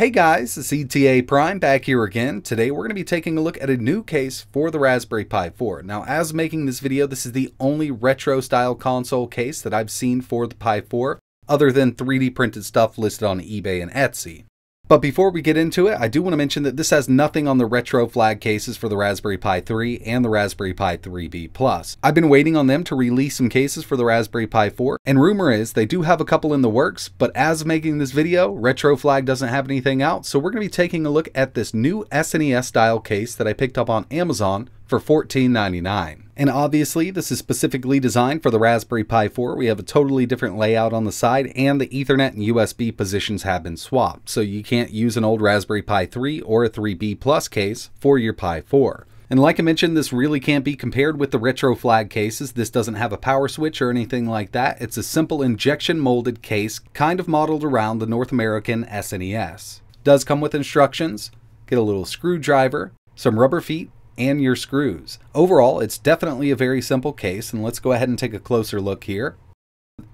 Hey guys, it's ETA Prime back here again. Today we're going to be taking a look at a new case for the Raspberry Pi 4. Now as making this video, this is the only retro style console case that I've seen for the Pi 4, other than 3D printed stuff listed on eBay and Etsy. But before we get into it, I do want to mention that this has nothing on the RetroFlag cases for the Raspberry Pi 3 and the Raspberry Pi 3B Plus. I've been waiting on them to release some cases for the Raspberry Pi 4, and rumor is they do have a couple in the works, but as of making this video, RetroFlag doesn't have anything out, so we're going to be taking a look at this new SNES style case that I picked up on Amazon for $14.99. And obviously, this is specifically designed for the Raspberry Pi 4. We have a totally different layout on the side, and the Ethernet and USB positions have been swapped, so you can't use an old Raspberry Pi 3 or a 3B Plus case for your Pi 4. And like I mentioned, this really can't be compared with the RetroFlag cases. This doesn't have a power switch or anything like that. It's a simple injection molded case, kind of modeled around the North American SNES. Does come with instructions, get a little screwdriver, some rubber feet, and your screws. Overall, it's definitely a very simple case, and let's go ahead and take a closer look here.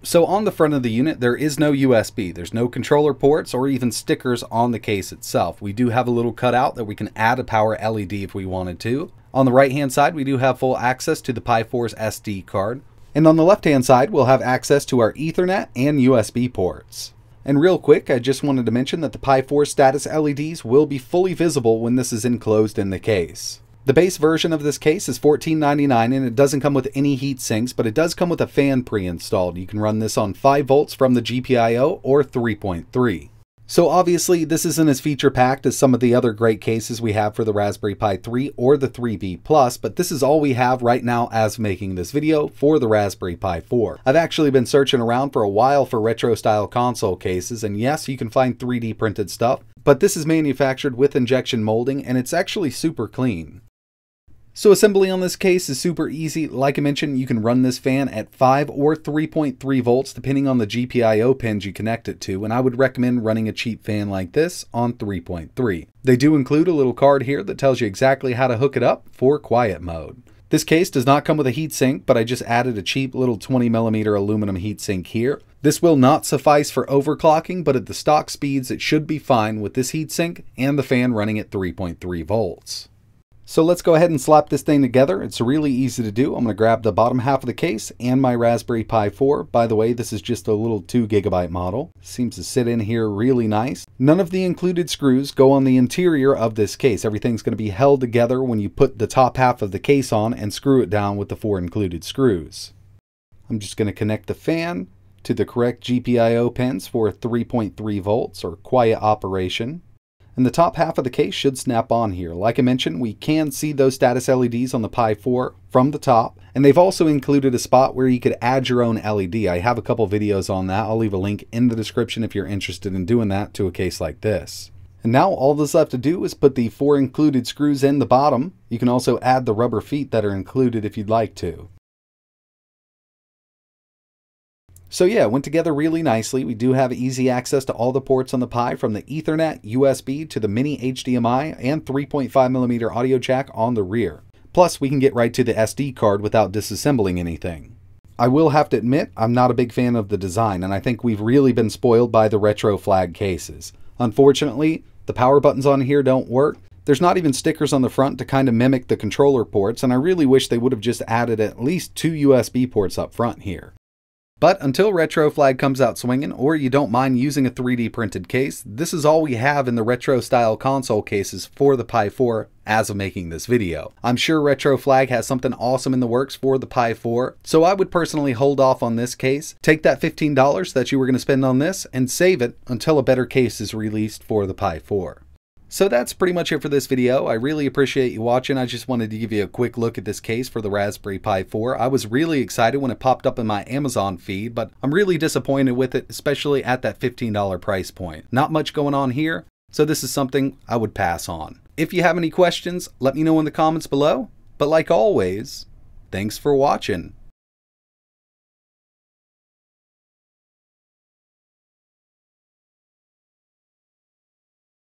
So on the front of the unit, there is no USB. There's no controller ports or even stickers on the case itself. We do have a little cutout that we can add a power LED if we wanted to. On the right hand side, we do have full access to the Pi 4's SD card. And on the left hand side, we'll have access to our Ethernet and USB ports. And real quick, I just wanted to mention that the Pi 4 status LEDs will be fully visible when this is enclosed in the case. The base version of this case is $14.99 and it doesn't come with any heat sinks, but it does come with a fan pre-installed. You can run this on 5 volts from the GPIO or 3.3. So obviously this isn't as feature packed as some of the other great cases we have for the Raspberry Pi 3 or the 3B Plus, but this is all we have right now as making this video for the Raspberry Pi 4. I've actually been searching around for a while for retro style console cases, and yes, you can find 3D printed stuff, but this is manufactured with injection molding and it's actually super clean. So assembly on this case is super easy. Like I mentioned, you can run this fan at 5 or 3.3 volts depending on the GPIO pins you connect it to, and I would recommend running a cheap fan like this on 3.3. They do include a little card here that tells you exactly how to hook it up for quiet mode. This case does not come with a heatsink, but I just added a cheap little 20mm aluminum heatsink here. This will not suffice for overclocking, but at the stock speeds it should be fine with this heatsink and the fan running at 3.3 volts. So let's go ahead and slap this thing together. It's really easy to do. I'm going to grab the bottom half of the case and my Raspberry Pi 4. By the way, this is just a little 2 gigabyte model. Seems to sit in here really nice. None of the included screws go on the interior of this case. Everything's going to be held together when you put the top half of the case on and screw it down with the four included screws. I'm just going to connect the fan to the correct GPIO pins for 3.3 volts or quiet operation and the top half of the case should snap on here. Like I mentioned, we can see those status LEDs on the Pi 4 from the top, and they've also included a spot where you could add your own LED. I have a couple videos on that. I'll leave a link in the description if you're interested in doing that to a case like this. And now all that's left to do is put the four included screws in the bottom. You can also add the rubber feet that are included if you'd like to. So yeah, it went together really nicely. We do have easy access to all the ports on the Pi from the Ethernet, USB to the mini HDMI and 3.5mm audio jack on the rear. Plus, we can get right to the SD card without disassembling anything. I will have to admit, I'm not a big fan of the design, and I think we've really been spoiled by the RetroFlag cases. Unfortunately, the power buttons on here don't work. There's not even stickers on the front to kind of mimic the controller ports, and I really wish they would have just added at least two USB ports up front here. But until RetroFlag comes out swinging, or you don't mind using a 3D printed case, this is all we have in the retro style console cases for the Pi 4 as of making this video. I'm sure RetroFlag has something awesome in the works for the Pi 4, so I would personally hold off on this case, take that $15 that you were going to spend on this, and save it until a better case is released for the Pi 4. So that's pretty much it for this video. I really appreciate you watching. I just wanted to give you a quick look at this case for the Raspberry Pi 4. I was really excited when it popped up in my Amazon feed, but I'm really disappointed with it, especially at that $15 price point. Not much going on here, so this is something I would pass on. If you have any questions, let me know in the comments below. But like always, thanks for watching.